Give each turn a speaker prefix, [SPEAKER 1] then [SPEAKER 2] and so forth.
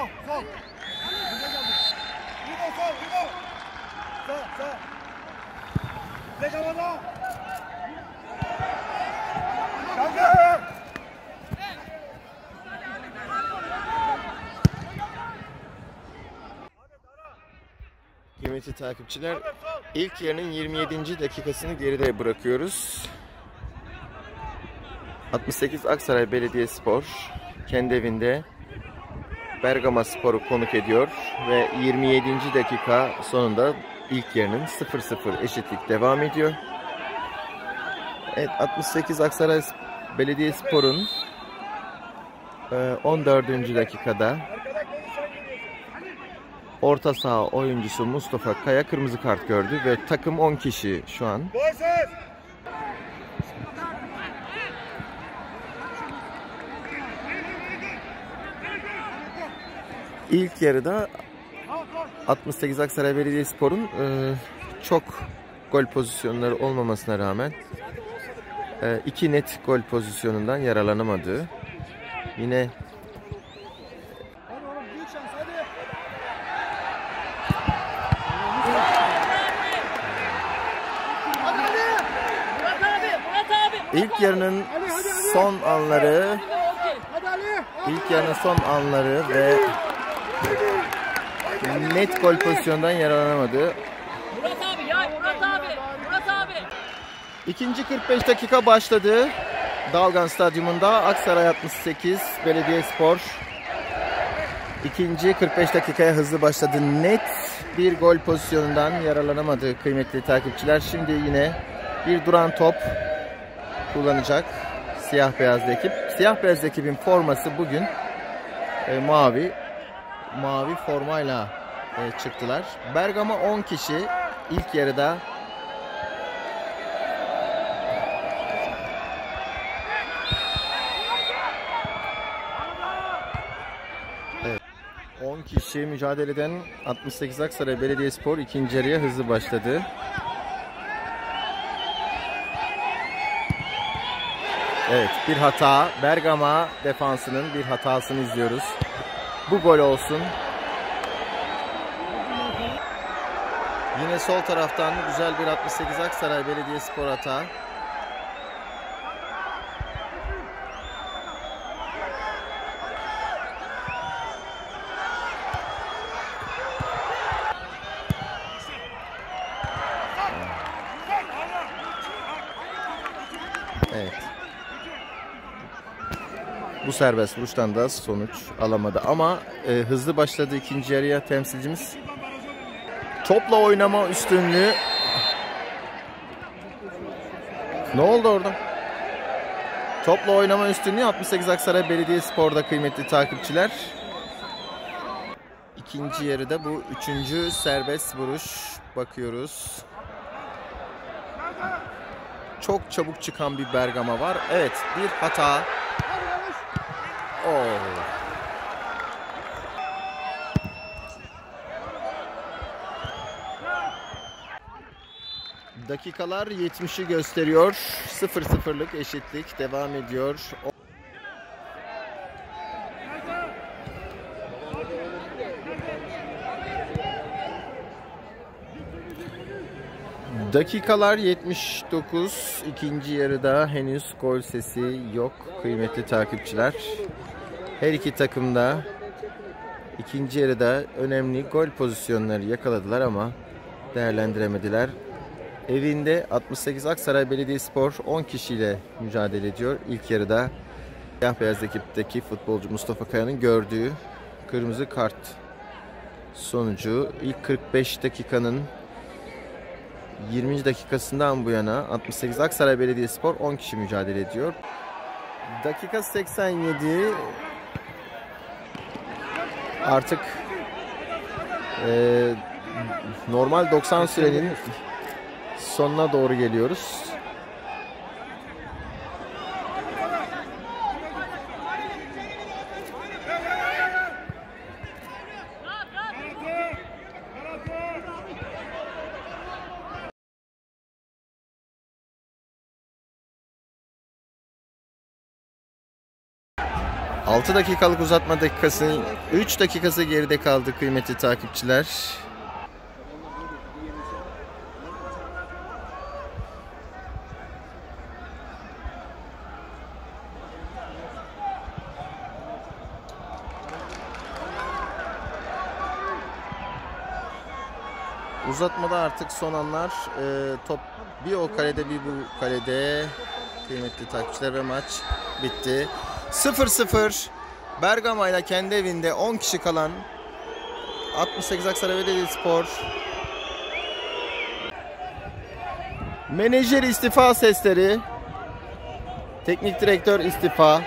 [SPEAKER 1] Sol, sol. Bize geldi. Yugo sol, Yugo. Sağ, sağ. Tek havada. Kanka.
[SPEAKER 2] Kıymetli takipçiler, ilk yarının 27. dakikasını geride bırakıyoruz. 68 Aksaray Belediyespor kendi evinde Bergama Spor'u konuk ediyor ve 27. dakika sonunda ilk yarının 0-0 eşitlik devam ediyor. Evet 68 Aksaray Belediyespor'un e, 14. dakikada orta saha oyuncusu Mustafa Kaya kırmızı kart gördü ve takım 10 kişi şu an. İlk yarıda 68 Aksaray Belediyespor'un e, çok gol pozisyonları olmamasına rağmen e, iki net gol pozisyonundan yararlanamadı. Yine ilk yarının son anları, ilk yarının son anları ve net gol pozisyondan yararlanamadı.
[SPEAKER 3] Murat abi ya, Murat abi. Murat abi.
[SPEAKER 2] İkinci 45 dakika başladı. Dalgan Stadyumunda Aksaray 68 Belediyespor ikinci 45 dakikaya hızlı başladı. Net bir gol pozisyonundan yararlanamadı kıymetli takipçiler. Şimdi yine bir duran top kullanacak siyah beyazlı ekip. Siyah beyaz ekibin forması bugün e, mavi. Mavi formayla e, çıktılar. Bergama 10 kişi ilk yarıda 10 kişi mücadeleden 68 Aksaray Belediyespor ikinci yarıya hızlı başladı. Evet bir hata. Bergama defansının bir hatasını izliyoruz. Bu gol olsun. Yine sol taraftan güzel bir 68 Aksaray Belediyespor hata. Bu serbest vuruştan da sonuç alamadı ama e, hızlı başladı ikinci yarıya temsilcimiz. Topla oynama üstünlüğü. Ne oldu orada? Topla oynama üstünlüğü 68 Aksaray Belediyespor'da kıymetli takipçiler. İkinci yarıda bu üçüncü serbest vuruş bakıyoruz. Çok çabuk çıkan bir Bergama var. Evet bir hata. Oh. Dakikalar 70'i gösteriyor. 0-0'lık eşitlik devam ediyor. Dakikalar 79. İkinci yarıda henüz gol sesi yok kıymetli takipçiler. Her iki takım da ikinci yarıda önemli gol pozisyonları yakaladılar ama değerlendiremediler. Evinde 68 Aksaray Belediyespor 10 kişiyle mücadele ediyor. İlk yarıda siyah beyaz ekipteki futbolcu Mustafa Kaya'nın gördüğü kırmızı kart sonucu ilk 45 dakikanın 20. dakikasından bu yana 68 Aksaray Belediyespor 10 kişi mücadele ediyor. Dakika 87 artık e, normal 90 sürenin sonuna doğru geliyoruz. 6 dakikalık uzatma dakikasının 3 dakikası geride kaldı kıymetli takipçiler. Uzatmada artık son anlar e, top bir o kalede bir bu kalede kıymetli takipçiler ve maç bitti. 0-0 Bergama ile kendi evinde 10 kişi kalan 68 Aksaray Belediye Spor. Menajer istifa sesleri. Teknik direktör istifa